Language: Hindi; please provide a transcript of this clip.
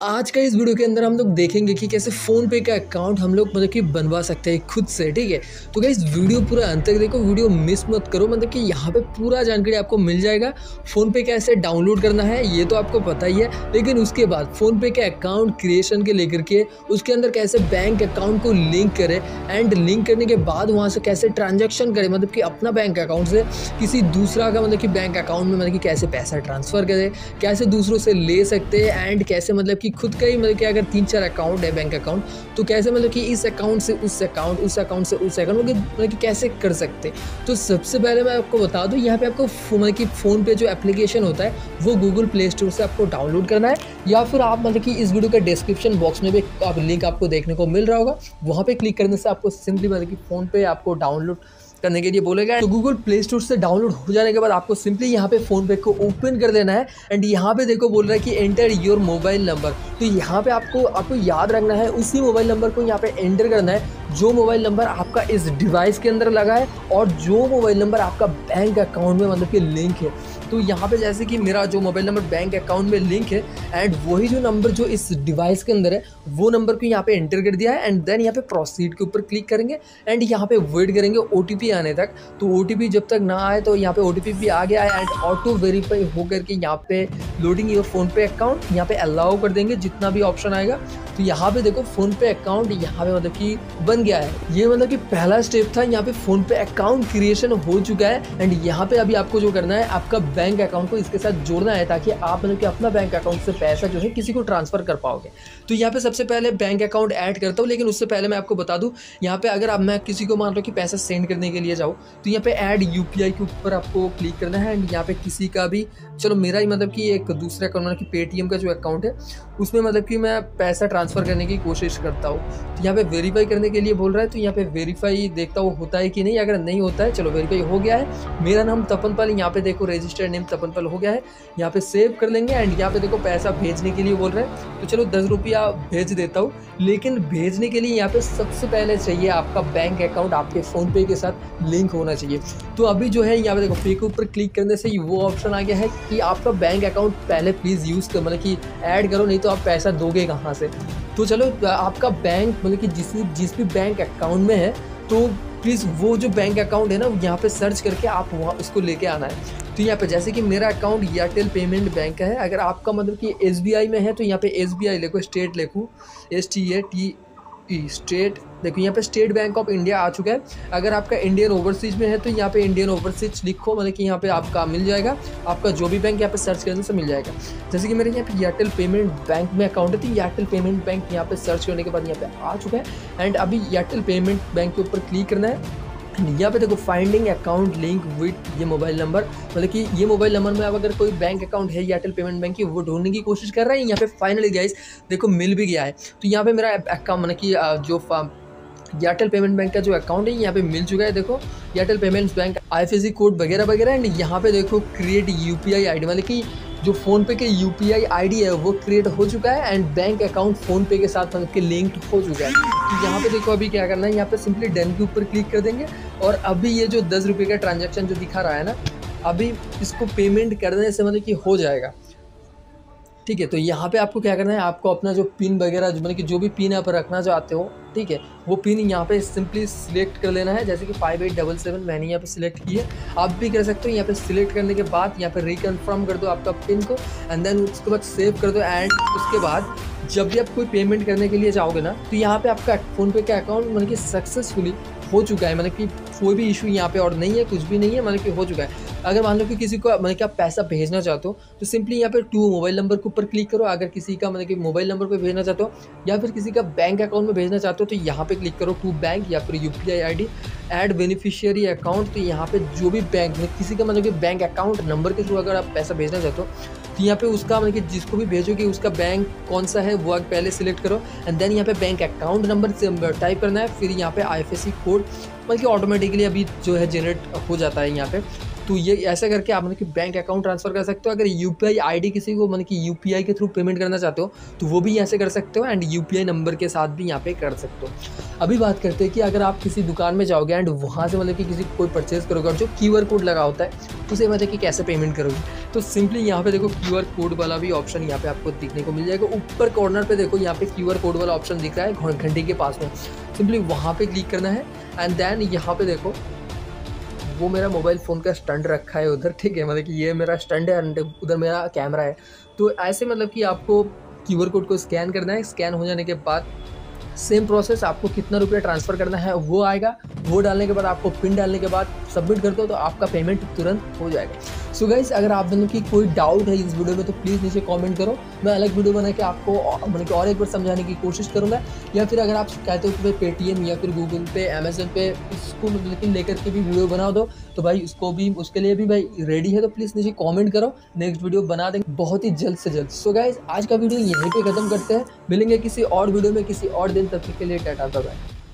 आज का इस वीडियो के अंदर हम लोग देखेंगे कि कैसे फ़ोन पे का अकाउंट हम लोग मतलब कि बनवा सकते हैं खुद से, ठीक है? तो क्या इस वीडियो पूरा अंत तक देखो, वीडियो मिस मत करो मतलब कि यहाँ पे पूरा जानकारी आपको मिल जाएगा। फ़ोन पे कैसे डाउनलोड करना है, ये तो आपको पता ही है। लेकिन उसके बाद फ़ोन पे के अकाउंट क्रिएशन के लेकर के उसके अंदर कैसे बैंक अकाउंट को लिंक करें एंड लिंक करने के बाद वहाँ से कैसे ट्रांजेक्शन करें मतलब कि अपना बैंक अकाउंट से किसी दूसरा का मतलब कि बैंक अकाउंट में मतलब कि कैसे पैसा ट्रांसफ़र करें, कैसे दूसरों से ले सकते हैं एंड कैसे मतलब कि खुद का ही मतलब कि अगर तीन चार अकाउंट है बैंक अकाउंट तो कैसे मतलब कि इस अकाउंट से उस अकाउंट उस अकाउंट से उस अकाउंट मतलब कि कैसे कर सकते? तो सबसे पहले मैं आपको बता दूँ, यहाँ पे आपको मतलब कि फ़ोन पे जो एप्लीकेशन होता है, वो गूगल प्ले स्टोर से आपको डाउनलोड करना है, या फिर आप मतलब कि इस वीडियो के डिस्क्रिप्शन बॉक्स में भी आप लिंक आपको देखने को मिल रहा होगा, वहाँ पर क्लिक करने से आपको सिंपली मतलब कि फ़ोन पे आपको डाउनलोड करने के लिए बोलेगा। तो गूगल प्ले स्टोर से डाउनलोड हो जाने के बाद आपको सिंपली यहाँ पे फ़ोन पे को ओपन कर देना है। एंड यहाँ पे देखो बोल रहा है कि एंटर योर मोबाइल नंबर तो यहाँ पे आपको आपको याद रखना है, उसी मोबाइल नंबर को यहाँ पे एंटर करना है। जो मोबाइल नंबर आपका इस डिवाइस के अंदर लगा है और जो मोबाइल नंबर आपका बैंक अकाउंट में मतलब कि लिंक है। तो यहाँ पे जैसे कि मेरा जो मोबाइल नंबर बैंक अकाउंट में लिंक है एंड वही जो नंबर जो इस डिवाइस के अंदर है, वो नंबर को यहाँ पे एंटर कर दिया है। एंड देन यहाँ पे प्रोसीड के ऊपर क्लिक करेंगे। एंड यहाँ पे वेट करेंगे ओटीपी आने तक तो ओटीपी जब तक ना आए तो यहाँ पे ओ भी आ गया है एंड ऑटो वेरीफाई होकर के यहाँ पे loading your PhonePe account यहाँ पे अलाउ कर देंगे, जितना भी ऑप्शन आएगा। तो यहाँ पे देखो फ़ोन पे अकाउंट यहाँ पे मतलब कि बन गया है। ये मतलब कि पहला स्टेप था, यहाँ पे फ़ोन पे अकाउंट क्रिएशन हो चुका है एंड यहाँ पे अभी आपको जो करना है, आपका बैंक अकाउंट को इसके साथ जोड़ना है, ताकि आप मतलब कि अपना बैंक अकाउंट से पैसा जो है किसी को ट्रांसफ़र कर पाओगे। तो यहाँ पे सबसे पहले बैंक अकाउंट ऐड करता हूँ, लेकिन उससे पहले मैं आपको बता दूँ, यहाँ पे अगर आप, मैं किसी को मान लो कि पैसा सेंड करने के लिए जाऊँ तो यहाँ पे ऐड यूपीआई के ऊपर आपको क्लिक करना है। एंड यहाँ पे किसी का भी, चलो मेरा ही मतलब कि एक दूसरा अकाउंट मतलब कि पेटीएम का जो अकाउंट है, उसमें मतलब कि मैं पैसा ट्रांसफ़र करने की कोशिश करता हूँ। तो यहाँ पे वेरीफाई करने के लिए बोल रहा है तो यहाँ पे वेरीफाई देखता हूँ होता है कि नहीं। अगर नहीं होता है, चलो वेरीफाई हो गया है। मेरा नाम तपन पल, यहाँ पे देखो रजिस्टर्ड नेम तपन पल हो गया है। यहाँ पे सेव कर लेंगे एंड यहाँ पे देखो पैसा भेजने के लिए बोल रहे हैं। तो चलो दस रुपया भेज देता हूँ। लेकिन भेजने के लिए यहाँ पे सबसे पहले चाहिए आपका बैंक अकाउंट आपके फ़ोन पे के साथ। लिंक होना चाहिए। तो अभी जो है, यहाँ पे देखो, पे के ऊपर क्लिक करने से वो ऑप्शन आ गया है कि आपका बैंक अकाउंट पहले प्लीज़ यूज़ कर मतलब कि ऐड करो, नहीं तो आप पैसा दोगे कहाँ से। तो चलो, आपका बैंक मतलब कि जिस जिस भी बैंक अकाउंट में है तो प्लीज़ वो जो बैंक अकाउंट है ना, यहाँ पे सर्च करके आप वहाँ उसको लेके आना है। तो यहाँ पे जैसे कि मेरा अकाउंट एयरटेल पेमेंट बैंक का है, अगर आपका मतलब कि एसबीआई में है तो यहाँ पे एस बी आई लिखो स्टेट लिखूँ S T A T state, देखो यहाँ पे स्टेट बैंक ऑफ़ इंडिया आ चुका है। अगर आपका इंडियन ओवरसीज में है तो यहाँ पे इंडियन ओवरसीज लिखो मतलब कि यहाँ पे आपका मिल जाएगा। आपका जो भी बैंक यहाँ पे सर्च करने से मिल जाएगा। जैसे कि मेरे यहाँ पे एयरटेल पेमेंट बैंक में अकाउंट है तो एयरटेल पेमेंट बैंक यहाँ पे सर्च करने के बाद यहाँ पे आ चुका है। एंड अभी एयरटेल पेमेंट बैंक के ऊपर क्लिक करना है। यहाँ पे देखो फाइंडिंग अकाउंट लिंक विथ ये मोबाइल नंबर मतलब कि ये मोबाइल नंबर में अब अगर कोई बैंक अकाउंट है एयरटेल पेमेंट बैंक की, वो ढूँढने की कोशिश कर रहा है यहाँ पे फाइनली गाइस देखो मिल भी गया है। तो यहाँ पे मेरा अकाउंट मतलब कि जो एयरटेल पेमेंट बैंक का जो अकाउंट है, यहाँ पे मिल चुका है। देखो Airtel Payments Bank I code वगैरह वगैरह एंड यहाँ पे देखो क्रिएट यू पी आई मतलब कि जो फ़ोनपे के यू पी आई है, वो क्रिएट हो चुका है एंड बैंक अकाउंट फ़ोनपे के साथ के लिंक्ड हो चुका है। तो यहाँ पे देखो अभी क्या करना है, यहाँ पे सिंपली डेन के ऊपर क्लिक कर देंगे और अभी ये जो दस रुपये का ट्रांजेक्शन जो दिखा रहा है ना, अभी इसको पेमेंट करने से मतलब कि हो जाएगा। ठीक है तो यहाँ पे आपको क्या करना है, आपको अपना जो पिन वगैरह मतलब कि जो भी पिन आप रखना चाहते हो, ठीक है, वो पिन यहाँ पे सिंपली सिलेक्ट कर लेना है, जैसे कि फाइव एट डबल सेवन मैंने यहाँ पे सिलेक्ट की है। आप भी कर सकते हो, यहाँ पे सिलेक्ट करने के बाद यहाँ पे रिकन्फर्म कर दो आपका पिन को एंड देन उसके बाद सेव कर दो एंड उसके बाद जब भी आप कोई पेमेंट करने के लिए जाओगे ना तो यहाँ पे आपका फ़ोनपे का अकाउंट मतलब कि सक्सेसफुली हो चुका है मतलब कि कोई भी इशू यहाँ पे और नहीं है, कुछ भी नहीं है मतलब कि हो चुका है। अगर मान लो कि किसी को मतलब कि आप पैसा भेजना चाहते हो तो सिंपली यहाँ पे टू मोबाइल नंबर के ऊपर क्लिक करो। अगर किसी का मतलब कि मोबाइल नंबर पे भेजना चाहते हो, या फिर किसी का बैंक अकाउंट में भेजना चाहते हो तो यहाँ पे क्लिक करो टू बैंक या फिर U P I I D add beneficiary account तो यहाँ पे जो भी बैंक में किसी का मतलब कि बैंक अकाउंट नंबर के थ्रू अगर आप पैसा भेजना चाहते हो तो यहाँ पे उसका मतलब कि जिसको भी भेजोगे उसका बैंक कौन सा है, वो पहले सिलेक्ट करो। एंड देन यहाँ पे बैंक अकाउंट नंबर टाइप करना है। फिर यहाँ पे आई कोड मतलब कि ऑटोमेटिकली अभी जो है जनरेट हो जाता है यहाँ पे। तो ये ऐसे करके आप मतलब कि बैंक अकाउंट ट्रांसफ़र कर सकते हो। अगर यू पी किसी को मतलब कि यूपीआई के थ्रू पेमेंट करना चाहते हो तो वो भी यहाँ से कर सकते हो एंड यूपीआई नंबर के साथ भी यहाँ पे कर सकते हो। अभी बात करते हैं कि अगर आप किसी दुकान में जाओगे एंड वहाँ से मतलब कि किसी कोई परचेज करोगे और जो क्यूआर कोड लगा होता है उसे मतलब कि कैसे पेमेंट करोगे? तो सिंपली यहाँ पे देखो क्यूआर कोड वाला भी ऑप्शन यहाँ पे आपको दिखने को मिल जाएगा। ऊपर कॉर्नर पे देखो यहाँ पे क्यूआर कोड वाला ऑप्शन दिख रहा है, घंटी के पास में। सिंपली वहाँ पे क्लिक करना है। एंड देन यहाँ पे देखो, वो मेरा मोबाइल फ़ोन का स्टंड रखा है उधर, ठीक है? मतलब कि ये मेरा स्टंड है एंड उधर मेरा कैमरा है। तो ऐसे मतलब कि आपको क्यूआर कोड को स्कैन करना है। स्कैन हो जाने के बाद सेम प्रोसेस आपको कितना रुपया ट्रांसफ़र करना है वो आएगा। वो डालने के बाद, आपको पिन डालने के बाद सबमिट कर दो तो आपका पेमेंट तुरंत हो जाएगा। सो so गाइज़ अगर आप दोनों की कोई डाउट है इस वीडियो में तो प्लीज़ नीचे कमेंट करो। मैं अलग वीडियो बना के आपको मतलब कि और एक बार समझाने की कोशिश करूँगा। या फिर अगर आप कहते हो कि भाई पेटीएम या फिर गूगल पे अमेजन पे इसको मतलब लेकर के भी वीडियो बना दो तो भाई उसको भी, उसके लिए भी भाई रेडी है तो प्लीज़ नीचे कॉमेंट करो। नेक्स्ट वीडियो बना देंगे बहुत ही जल्द से जल्द। सो गाइज़ आज का वीडियो यहीं पर ख़त्म करते हैं। मिलेंगे किसी और वीडियो में किसी और दिन तक के लिए टाटा बाय